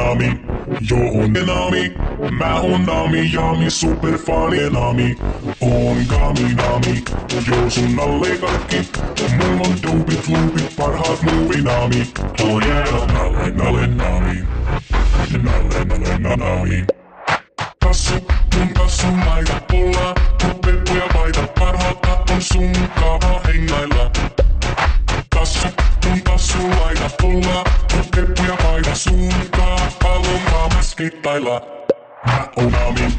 Nami Joo on Nami Mä oon Nami Jami super funny Nami On Kami Nami Joo sun alle kaikki Mulla on dopit loopit parhaat movie Nami. Oh yeah Nalle nalle Nami Nalle nalle na Nami Kassu, mun kassun laita pulla Mun peppuja paita parhaat on sun kaava hengailla Kassu, mun kassun laita pulla skittailla Mä oon Nami,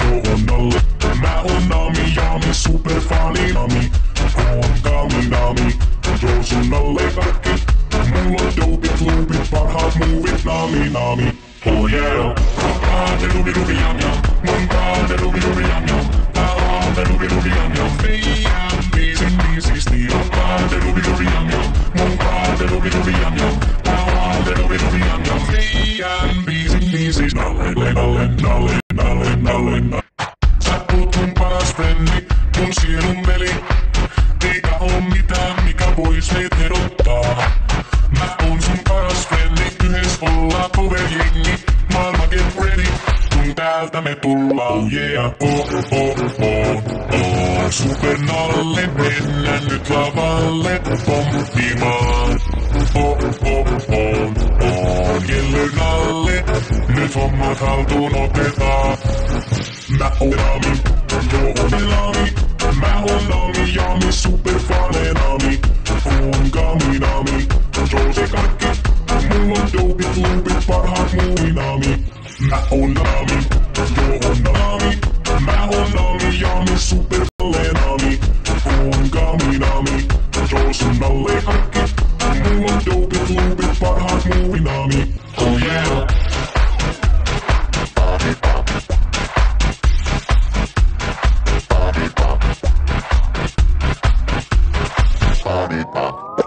joo on Nalle Mä oon Nami, Jami, super funny Nami. Oon Kami Nami, joo sun alle kaikki Mulla on dopit loopit parhaat movit Nami Nami. Oh yeah. Kaate rubi rubi jam jam Mun kaate rubi rubi jam jam Mä oon te rubi rubi jam jam Meidän biisin biisisti on kaate rubi rubi jam jam Mun kaate rubi rubi jam jam biisis Nalle nalle nalle nalle nalle nalle Sä oot mun paras frendi, mun sielun veli Eikä oo mitään, mikä vois meitä erottaa. Mä oon sun paras frendi, yhdessä ollaan cover-jengi Maailma get ready, kun täältä me tullaan Oh yeah, oh oh oh oh Super Nalle, mennään nyt lavalle Pomppimaan nyt hommat haltuun otetaan Mä oon Nami, joo on Nami Mä oon Nami, Jami, super fane Nami Oon Kami Nami, joo se kaikki Mulla on dopit loopit, parhaat movie Nami Mä oon Nami, joo on Nami Mä oon Nami, Jami, super fane Nami Oon Kami Nami, joo sun alle kaikki Mulla on dopit loopit, parhaat movie Nami Oh yeah Oh.